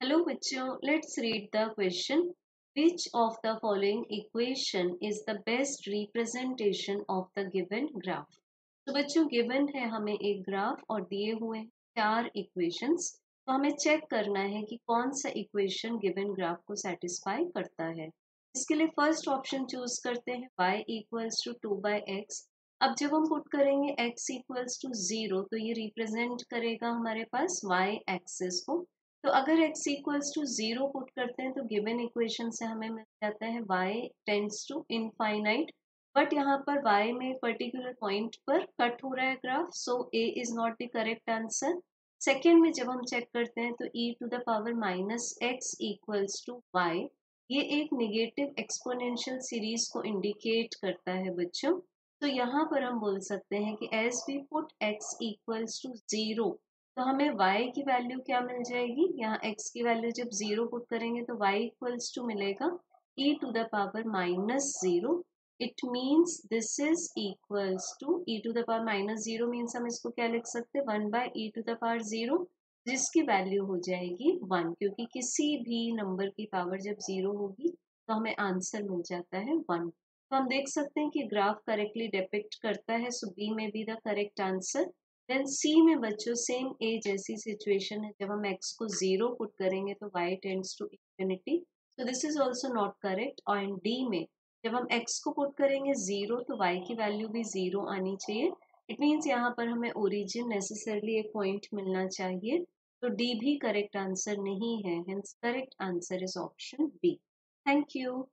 Hello बच्चों, let's read the question. Which of the following equation is the best representation of the given graph? तो बच्चों given है हमें एक graph और दिए हुए चार equations. तो हमें चेक करना है कि कौन सा इक्वेशन गिवन ग्राफ को सेटिस्फाई करता है इसके लिए फ़र्स्ट ऑप्शन चूज़ करते हैं y equals to two by x अब जब हम पुट करेंगे x इक्वल्स टू ज़ीरो तो ये रिप्रेजेंट करेगा हमारे पास y एक्सेस को तो अगर x equals to zero put करते हैं तो गिवन इक्वेशन से हमें मिल जाता है y tends to infinite but यहाँ पर y में पर्टिकुलर पॉइंट पर कट हो रहा है graph so a is not the correct answer second में जब हम चेक करते हैं तो e to the power minus x equals to y ये एक निगेटिव एक्सपोनेंशियल सीरीज़ को इंडिकेट करता है बच्चों. तो यहाँ पर हम बोल सकते हैं कि as we put x equals to zero तो हमें y की वैल्यू क्या मिल जाएगी? यहाँ x की वैल्यू जब ज़ीरो पुट करेंगे तो y इक्वल्स टू मिलेगा e to the power minus zero it means this is equals to e to the power minus zero means हम इसको क्या लिख सकते हैं? One by e to the power zero जिसकी वैल्यू हो जाएगी वन क्योंकि किसी भी नंबर की पावर जब ज़ीरो होगी तो हमें आंसर मिल जाता है वन तो हम देख सकते हैं कि ग्राफ करेक्टली डिपिक्ट करता है सो बी में B the correct answer then C में बच्चों सेम ए जैसी सिचुएशन है, जब हम एक्स को ज़ीरो पुट करेंगे तो y tends to infinity so this is also not correct और डी में, जब हम एक्स को पुट करेंगे ज़ीरो तो वाई की वैल्यू भी ज़ीरो आनी चाहिए. इट मीन्स यहाँ पर हमें ओरिजिन नेसेसरली एक पॉइंट मिलना चाहिए. तो डी भी करेक्ट आंसर नहीं है hence correct answer is option B thank you